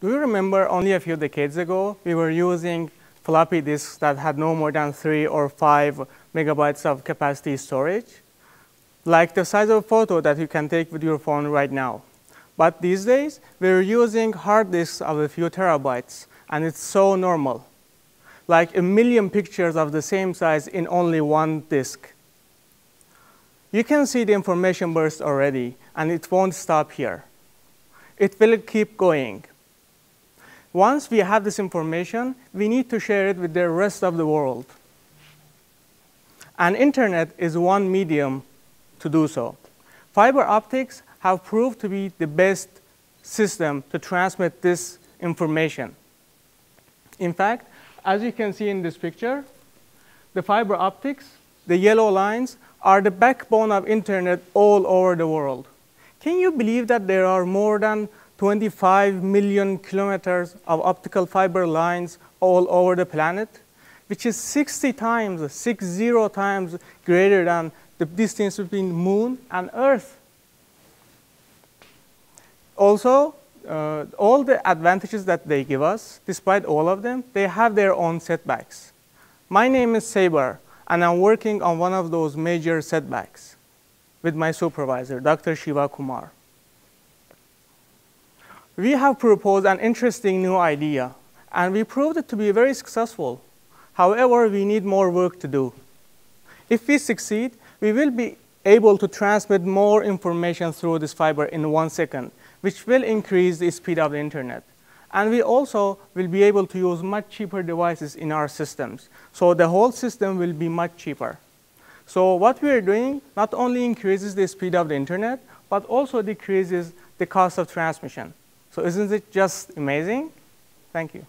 Do you remember only a few decades ago, we were using floppy disks that had no more than three or five megabytes of capacity storage, like the size of a photo that you can take with your phone right now. But these days, we're using hard disks of a few terabytes, and it's so normal, like a million pictures of the same size in only one disk. You can see the information burst already, and it won't stop here. It will keep going. Once we have this information, we need to share it with the rest of the world. And internet is one medium to do so. Fiber optics have proved to be the best system to transmit this information. In fact, as you can see in this picture, the fiber optics, the yellow lines, are the backbone of internet all over the world. Can you believe that there are more than 25 million kilometers of optical fiber lines all over the planet, which is 60 times, 60 times greater than the distance between moon and Earth. Also, uh, all the advantages that they give us, despite all of them, they have their own setbacks. My name is Saber, and I'm working on one of those major setbacks with my supervisor, Dr. Shiva Kumar we have proposed an interesting new idea, and we proved it to be very successful. However, we need more work to do. If we succeed, we will be able to transmit more information through this fiber in one second, which will increase the speed of the internet. And we also will be able to use much cheaper devices in our systems. So the whole system will be much cheaper. So what we are doing not only increases the speed of the internet, but also decreases the cost of transmission. So isn't it just amazing? Thank you.